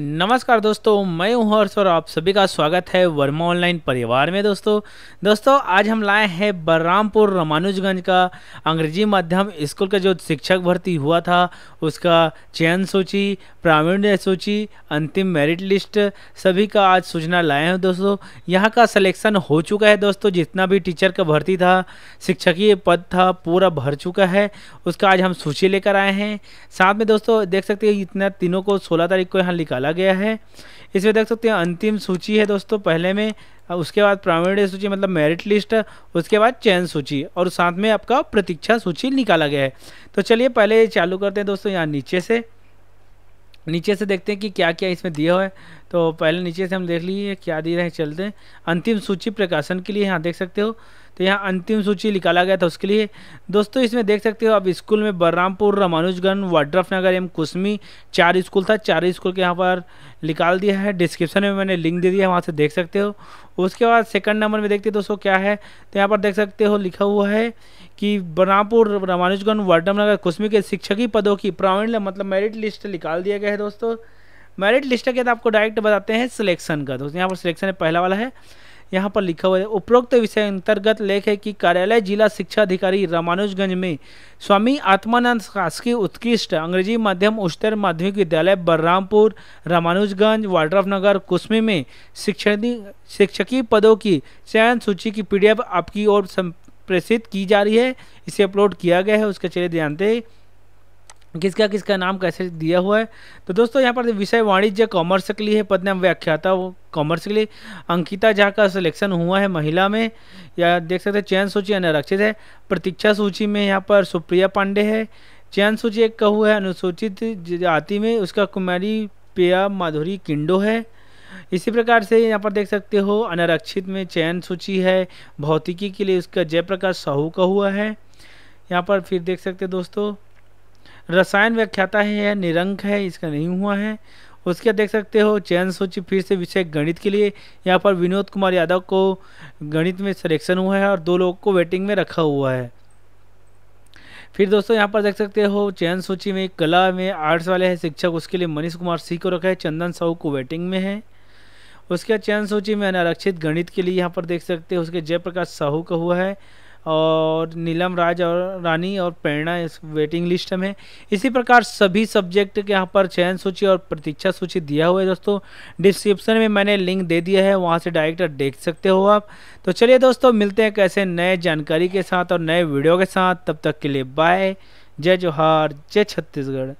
नमस्कार दोस्तों, मैं हूँ हर्ष और आप सभी का स्वागत है वर्मा ऑनलाइन परिवार में दोस्तों। दोस्तों, आज हम लाए हैं बलरामपुर रामानुजगंज का अंग्रेज़ी माध्यम स्कूल का जो शिक्षक भर्ती हुआ था, उसका चयन सूची, प्रावीण्य सूची, अंतिम मेरिट लिस्ट सभी का आज सूचना लाए हैं दोस्तों। यहाँ का सिलेक्शन हो चुका है दोस्तों, जितना भी टीचर का भर्ती था, शिक्षकीय पद था, पूरा भर चुका है। उसका आज हम सूची लेकर आए हैं। साथ में दोस्तों, देख सकते हैं, इतना तीनों को सोलह तारीख को यहाँ निकाला गया है। इसमें देख सकते हैं अंतिम सूची है दोस्तों, पहले में उसके बाद प्रावीण्य सूची मतलब मेरिट लिस्ट उसके बाद चयन सूची, और साथ में आपका प्रतीक्षा सूची निकाला गया है। तो चलिए पहले चालू करते हैं दोस्तों, यहाँ नीचे से। नीचे से देखते हैं कि क्या क्या इसमें दिया हुआ है। तो पहले नीचे से हम देख लीजिए, क्या दिए रहे चलते हैं। अंतिम सूची प्रकाशन के लिए यहाँ देख सकते हो। तो यहाँ अंतिम सूची निकाला गया था उसके लिए। दोस्तों, इसमें देख सकते हो अब स्कूल में बलरामपुर रामानुजगंज वाड्रफ नगर एवं कुसमी, चार स्कूल था। चार स्कूल के यहाँ पर निकाल दिया है। डिस्क्रिप्शन में मैंने लिंक दे दिया है, वहाँ से देख सकते हो। उसके बाद सेकंड नंबर में देखते हैं दोस्तों क्या है। तो यहाँ पर देख सकते हो, लिखा हुआ है कि बलरामपुर रामानुजगंज वाड्रफ नगर, कुसमी के शिक्षकी पदों की प्रावीण्य मतलब मेरिट लिस्ट निकाल दिया गया है दोस्तों। मेरिट लिस्ट के बाद आपको डायरेक्ट बताते हैं सिलेक्शन का। दोस्तों, यहाँ पर सिलेक्शन पहला वाला है। यहाँ पर लिखा हुआ है, उपरोक्त विषय अंतर्गत लेख है कि कार्यालय जिला शिक्षा अधिकारी रामानुजगंज में स्वामी आत्मानंद शासकीय उत्कृष्ट अंग्रेज़ी माध्यम उच्चतर माध्यमिक विद्यालय बलरामपुर, रामानुजगंज वाड्रफ नगर कुसमी में शिक्षणी शिक्षकीय पदों की चयन सूची की पीडीएफ आपकी ओर प्रेषित की जा रही है। इसे अपलोड किया गया है, उसके चलिए जानते हैं किसका किसका नाम कैसे दिया हुआ है? तो दोस्तों, यहाँ पर विषय वाणिज्य कॉमर्स के लिए है पद नाम व्याख्याता वो कॉमर्स के लिए। अंकिता झा का सिलेक्शन हुआ है महिला में। या देख सकते हैं, चयन सूची अनारक्षित है। प्रतीक्षा सूची में यहाँ पर सुप्रिया पांडे है। चयन सूची एक का हुआ है, अनुसूचित जाति में। उसका कुमारी पिया माधुरी किंडो है। इसी प्रकार से यहाँ पर देख सकते हो, अनारक्षित में चयन सूची है। भौतिकी के लिए उसका जयप्रकाश साहू का हुआ है। यहाँ पर फिर देख सकते दोस्तों रसायन व्याख्याता है या निरंक है, इसका नहीं हुआ है। उसके देख सकते हो, चयन सूची फिर से विषय गणित के लिए। यहाँ पर विनोद कुमार यादव को गणित में सिलेक्शन हुआ है और दो लोगों को वेटिंग में रखा हुआ है। फिर दोस्तों, यहाँ पर देख सकते हो, चयन सूची में कला में आर्ट्स वाले हैं, शिक्षक उसके लिए मनीष कुमार सिंह को रखा है, चंदन साहू को वेटिंग में है। उसके चयन सूची में अनारक्षित गणित के लिए यहाँ पर देख सकते हो, उसके जयप्रकाश साहू का हुआ है। और नीलम राज और रानी और प्रेरणा इस वेटिंग लिस्ट में इसी प्रकार सभी सब्जेक्ट के यहाँ पर चयन सूची और प्रतीक्षा सूची दिया हुआ है दोस्तों। डिस्क्रिप्शन में मैंने लिंक दे दिया है, वहाँ से डायरेक्ट देख सकते हो आप। तो चलिए दोस्तों, मिलते हैं कैसे नए जानकारी के साथ और नए वीडियो के साथ। तब तक के लिए बाय जय जोहार, जय छत्तीसगढ़।